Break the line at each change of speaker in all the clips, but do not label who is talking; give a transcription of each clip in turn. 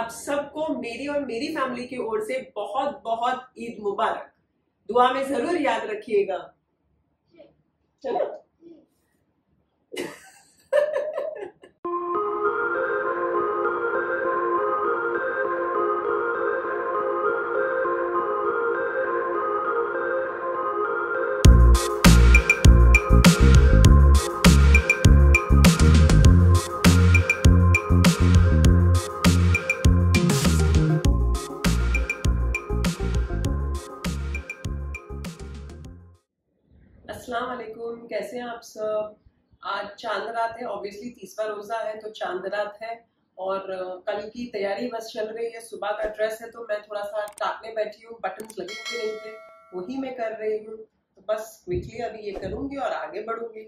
आप सबको मेरी और मेरी फैमिली की ओर से बहुत बहुत ईद मुबारक। दुआ में ज़रूर याद रखिएगा। चलो। आज चाँद रात है ऑब्वियसली तीसरा रोज़ा है तो चाँद रात है और कल की तैयारी बस चल रही है, सुबह का ड्रेस है तो मैं थोड़ा सा टाकने बैठी हूँ बटन लगे हुए नहीं थे वही मैं कर रही हूँ। तो बस क्विकली अभी ये करूँगी और आगे बढ़ूँगी।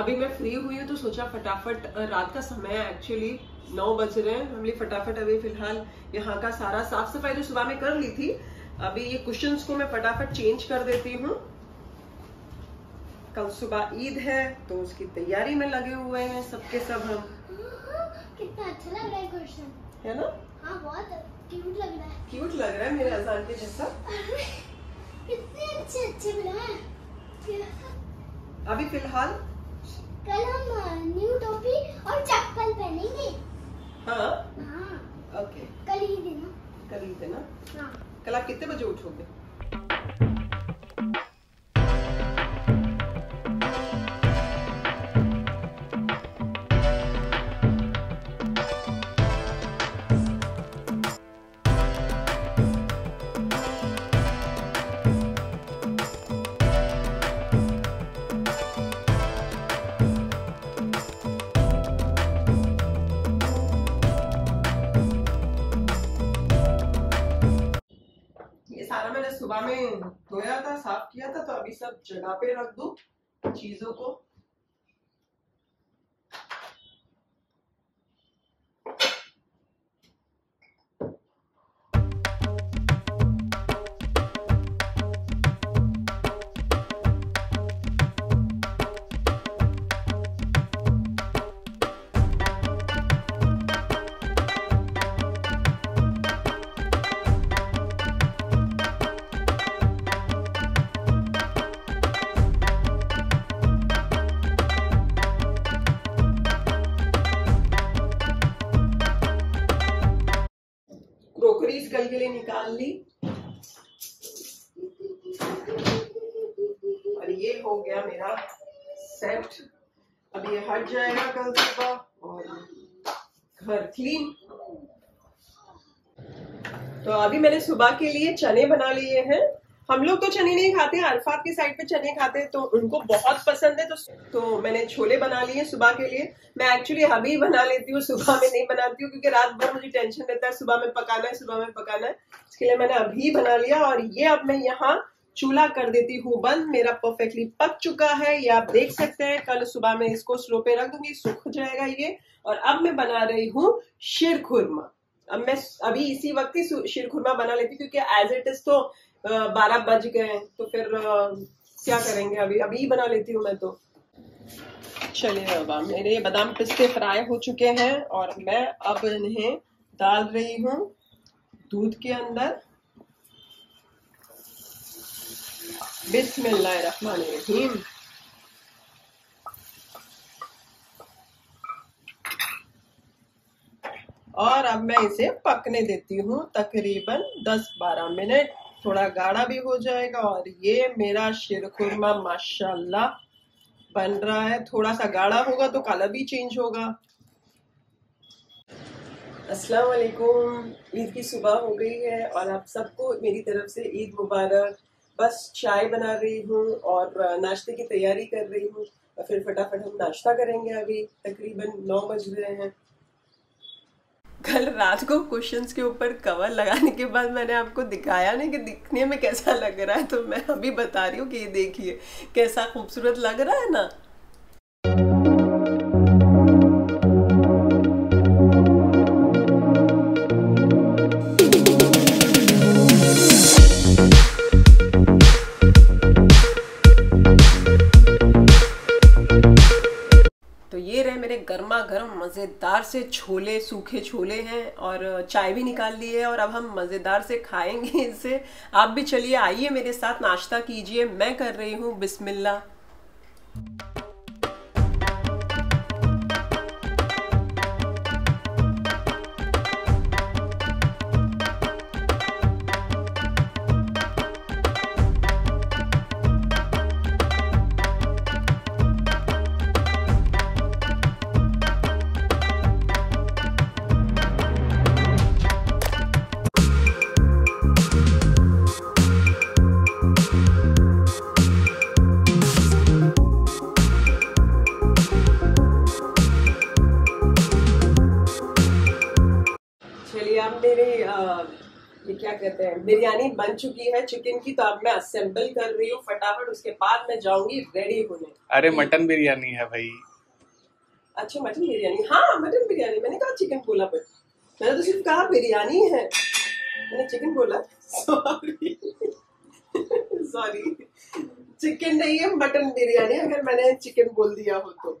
अभी मैं फ्री हुई हूँ तो सोचा फटाफट रात का समय है एक्चुअली नौ बज रहे हैं। हमने फटाफट अभी फ़िलहाल यहाँ का सारा साफ़ सफ़ाई तो सुबह में कर ली थी। अभी ये कुशंस को मैं फटाफट चेंज कर देती हूँ। कल सुबह ईद है तो उसकी तैयारी में लगे हुए हैं सबके सब हम।
कितना अच्छा लग रहा है क्वेश्चन
है ना?
हाँ बहुत क्यूट लग रहा है।
क्यूट लग रहा है मेरे अजान के जैसा।
कितने अच्छे अच्छे है।
अभी फ़िलहाल
कल हम न्यू टोपी और चप्पल पहनेंगे।
हाँ?
हाँ।
ओके।
कल ही देना।
कल ही देना?
हाँ।
कल आप कितने बजे उठोगे? धोया था साफ़ किया था तो अभी सब जगह पे रख दू चीज़ों को। क्रोकरीज कल के लिए निकाल ली। और ये हो गया मेरा सेट अब ये हट जाएगा कल सुबह और घर क्लीन तो अभी मैंने सुबह के लिए चने बना लिए हैं। हम लोग तो चने नहीं खाते अरफात की साइड पे चने खाते हैं तो उनको बहुत पसंद है तो तो मैंने छोले बना लिए सुबह के लिए। मैं एक्चुअली अभी बना लेती हूँ, सुबह में नहीं बनाती हूँ, क्योंकि रात भर मुझे टेंशन रहता है, सुबह में पकाना है, सुबह में पकाना है। इसके लिए मैंने अभी बना लिया, और ये अब मैं यहाँ चूल्हा कर देती हूँ बंद। मेरा परफेक्टली पक चुका है, ये आप देख सकते हैं। कल सुबह में इसको स्लो पे रख दूँगी सूख जाएगा ये। और अब मैं बना रही हूँ शिर खुरमा। अब मैं अभी इसी वक्त ही शिर खुरमा बना लेती हूँ, क्योंकि एज इट इज़ तो बारह बज गए तो फिर क्या करेंगे? अभी अभी बना लेती हूँ मैं तो। चलिए बाबा मेरे बादाम पिस्ते फ्राई हो चुके हैं और मैं अब इन्हें डाल रही हूँ दूध के अंदर। बिस्मिल्लाहिर्रहमानिर्रहीम और अब मैं इसे पकने देती हूँ तकरीबन 10-12 मिनट। थोड़ा गाढ़ा भी हो जाएगा और ये मेरा शिरखुरमा माशाल्लाह बन रहा है। थोड़ा सा गाढ़ा होगा तो कलर भी चेंज होगा। अस्सलाम वालेकुम ईद की सुबह हो गई है और आप सबको मेरी तरफ़ से ईद मुबारक। बस चाय बना रही हूँ और नाश्ते की तैयारी कर रही हूँ और फिर फटाफट हम नाश्ता करेंगे अभी। तकरीबन नौ बज रहे हैं। कल रात को क्वेश्चंस के ऊपर कवर लगाने के बाद मैंने आपको दिखाया नहीं कि दिखने में कैसा लग रहा है तो मैं अभी बता रही हूँ कि ये देखिए, कैसा खूबसूरत लग रहा है ना? मज़ेदार से छोले, सूखे छोले हैं और चाय भी निकाल ली है और अब हम मज़ेदार से खाएँगे इसे। आप भी चलिए, आइए मेरे साथ, नाश्ता कीजिए। मैं कर रही हूँ बिस्मिल्लाह। ये क्या कहते हैं बिरयानी बन चुकी है चिकन की तो अब मैं असेंबल कर रही हूँ फटाफट उसके बाद मैं जाऊँगी रेडी होने।
अरे मटन बिरयानी है भाई।
अच्छा मटन बिरयानी हाँ मटन बिरयानी मैंने कहा चिकन बोला पर मैंने तो सिर्फ़ कहा बिरयानी है। मैंने चिकन बोला सॉरी सॉरी चिकन नहीं है मटन बिरयानी अगर मैंने चिकन बोल दिया हो तो।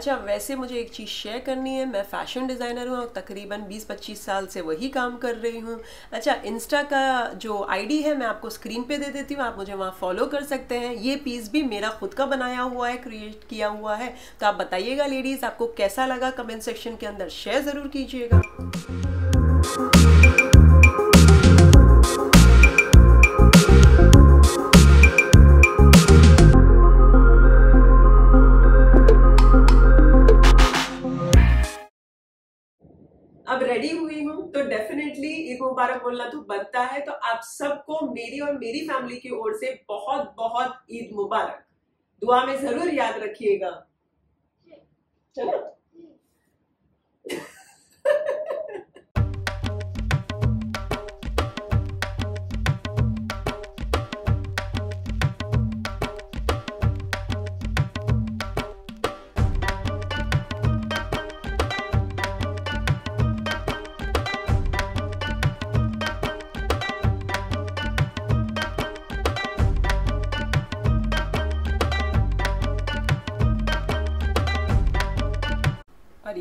अच्छा वैसे मुझे एक चीज़ शेयर करनी है। मैं फ़ैशन डिज़ाइनर हूँ और तकरीबन 20-25 साल से वही काम कर रही हूँ। अच्छा इंस्टा का जो आईडी है, मैं आपको स्क्रीन पे दे देती हूँ। आप मुझे वहाँ फॉलो कर सकते हैं। ये पीस भी मेरा खुद का बनाया हुआ है क्रिएट किया हुआ है। तो आप बताइएगा लेडीज़ आपको कैसा लगा? कमेंट सेक्शन के अंदर शेयर ज़रूर कीजिएगा। आप सबको मेरी और मेरी फैमिली की ओर से बहुत बहुत ईद मुबारक। दुआ में ज़रूर याद रखिएगा। चलो।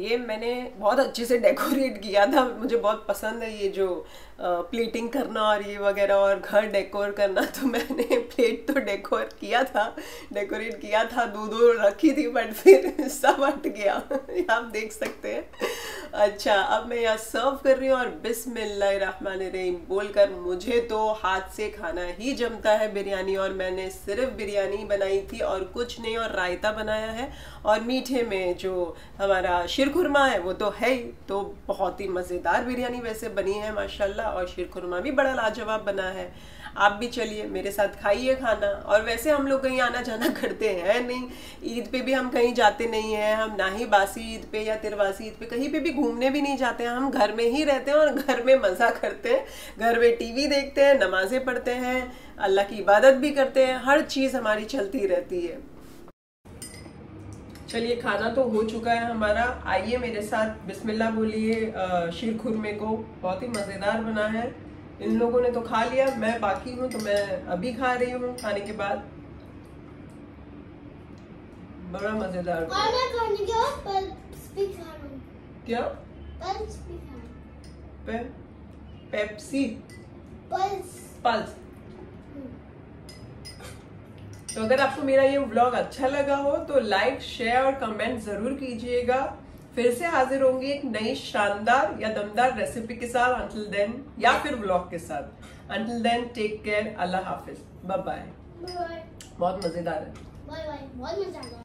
ये मैंने बहुत अच्छे से डेकोरेट किया था। मुझे बहुत पसंद है ये जो प्लेटिंग करना और ये वगैरह और घर डेकोर करना। तो मैंने प्लेट तो डेकोर किया था डेकोरेट किया था दो दो रखी थी बट फिर सब हट गया। आप देख सकते हैं। अच्छा अब मैं यहाँ सर्व कर रही हूँ और बिस्मिल्लाहिर्रहमानिर्रहीम बोलकर मुझे तो हाथ से खाना ही जमता है बिरयानी और मैंने सिर्फ़ बिरयानी बनाई थी और कुछ नहीं और रायता बनाया है। और मीठे में जो हमारा शिरखुरमा है, वो तो है ही। तो बहुत ही मज़ेदार बिरयानी वैसे बनी है, माशाल्लाह, और शिरखुरमा भी बड़ा लाजवाब बना है। आप भी चलिए, मेरे साथ खाइए खाना। और वैसे हम लोग कहीं आना जाना करते हैं, नहीं, ईद पे भी हम कहीं जाते नहीं हैं। हम ना ही बासी ईद पे या तिरवासी ईद पे, कहीं पे भी घूमने भी नहीं जाते हैं। हम घर में ही रहते हैं और घर में मज़ा करते हैं। घर में टीवी देखते हैं, नमाज़ें पढ़ते हैं, अल्लाह की इबादत भी करते हैं। हर चीज़ हमारी चलती रहती है। चलिए खाना तो हो चुका है हमारा। आइए मेरे साथ बिस्मिल्लाह बोलिए शीर खुरमे को। बहुत ही मज़ेदार बना है। इन लोगों ने तो खा लिया मैं बाकी हूँ तो मैं अभी खा रही हूँ खाने के बाद। बड़ा मज़ेदार
क्या?
पेप्सी?
पल्स।
पल्स। तो अगर आपको मेरा ये व्लॉग अच्छा लगा हो तो लाइक शेयर और कमेंट ज़रूर कीजिएगा। फिर से हाजिर होंगे एक नई शानदार या दमदार रेसिपी के साथ अंटिल देन या फिर व्लॉग के साथ। अंटिल देन टेक केयर अल्लाह हाफिज। बाय बाय बहुत मज़ेदार है।
बाय बाय बहुत मज़ा आ है